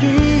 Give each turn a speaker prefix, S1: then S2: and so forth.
S1: you.